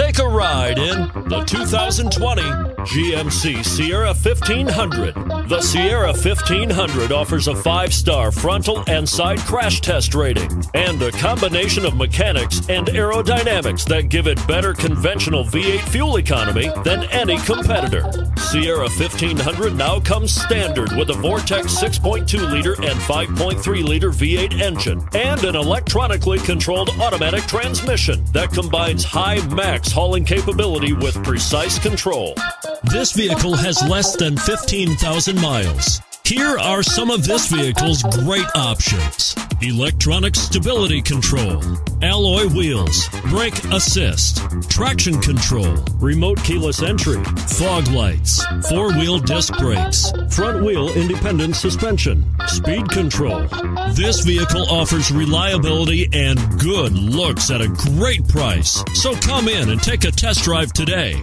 Take a ride in the 2020 GMC Sierra 1500. The Sierra 1500 offers a five star frontal and side crash test rating and a combination of mechanics and aerodynamics that give it better conventional V8 fuel economy than any competitor. Sierra 1500 now comes standard with a Vortec 6.2 liter and 5.3 liter V8 engine and an electronically controlled automatic transmission that combines high max hauling capability with precise control. This vehicle has less than 15,000 miles. Here are some of this vehicle's great options electronic stability control, alloy wheels, brake assist, traction control, remote keyless entry, fog lights, four wheel disc brakes, front wheel independent suspension, speed control. This vehicle offers reliability and good looks at a great price. So come in and take a test drive today.